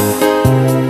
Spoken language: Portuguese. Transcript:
Música